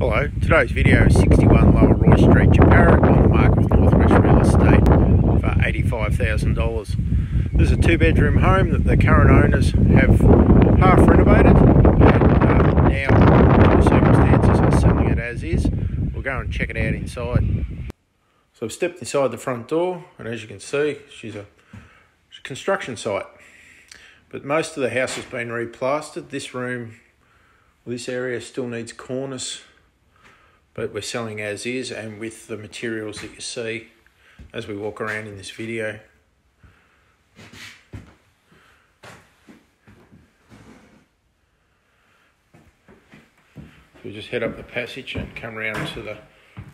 Hello, today's video is 61 Lower Roy Street, Jeparit on the market with Northwest Real Estate for $85,000. This is a two bedroom home that the current owners have half renovated and uh, now the circumstances are selling it as is. We'll go and check it out inside. So I've stepped inside the front door and as you can see she's a, a construction site but most of the house has been replastered. This room, this area still needs cornice but we're selling as is and with the materials that you see as we walk around in this video. So we just head up the passage and come around to the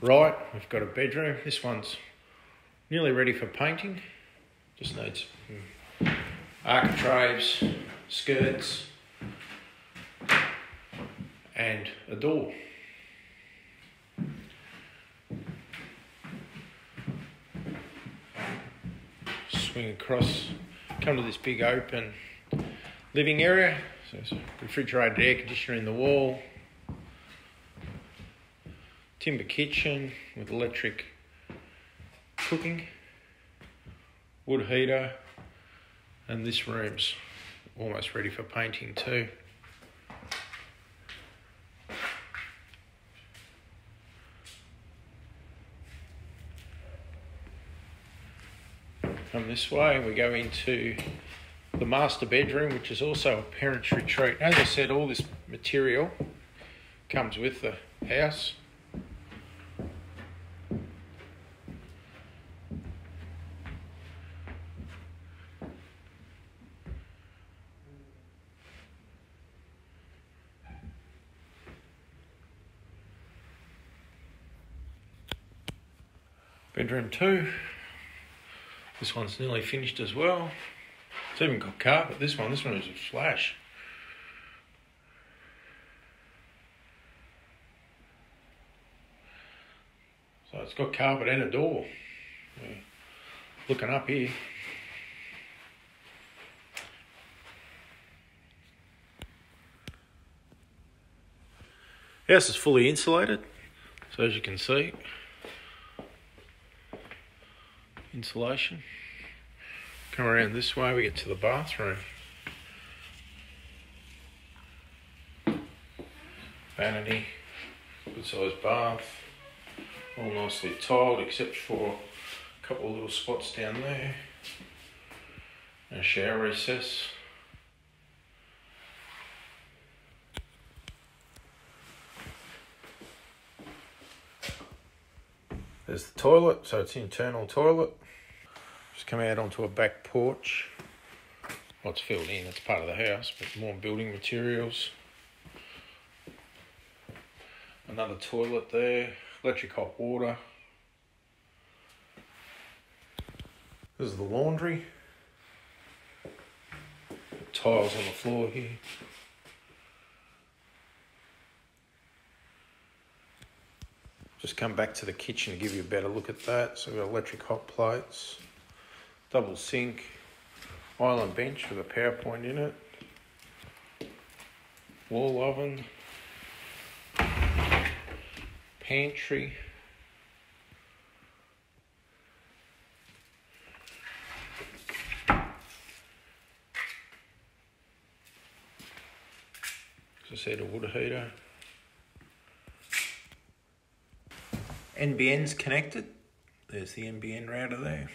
right. We've got a bedroom. This one's nearly ready for painting. Just needs architraves, skirts, and a door. Swing across, come to this big open living area. So refrigerated air conditioner in the wall, timber kitchen with electric cooking, wood heater, and this room's almost ready for painting too. Come this way and we go into the master bedroom, which is also a parent's retreat. As I said, all this material comes with the house. Bedroom two. This one's nearly finished as well. It's even got carpet. This one, this one is a flash. So it's got carpet and a door. Yeah. Looking up here. House is fully insulated, so as you can see, insulation. Come around this way, we get to the bathroom. Vanity, good sized bath, all nicely tiled except for a couple of little spots down there. A shower recess. There's the toilet, so it's internal toilet. Come out onto a back porch. Well, it's filled in, it's part of the house, but more building materials. Another toilet there, electric hot water. This is the laundry. Tiles on the floor here. Just come back to the kitchen to give you a better look at that. So we've got electric hot plates double sink, island bench with a power point in it, wall oven, pantry, as I said, a water heater. NBN's connected. There's the NBN router there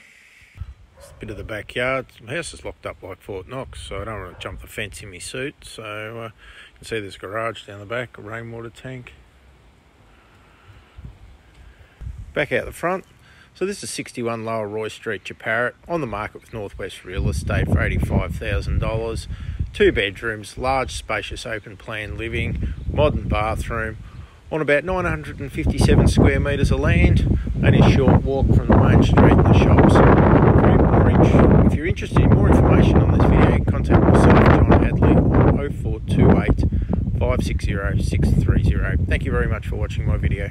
bit of the backyard. The house is locked up like Fort Knox, so I don't want to jump the fence in my suit. So uh, you can see a garage down the back, a rainwater tank. Back out the front. So this is 61 Lower Roy Street, Jeparit, on the market with Northwest Real Estate for $85,000. Two bedrooms, large spacious open plan living, modern bathroom, on about 957 square metres of land, only a short walk from the main street and the shops. If you're interested in more information on this video, contact myself, John Hadley, on 0428 560 630. Thank you very much for watching my video.